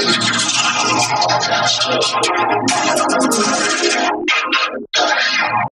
I'm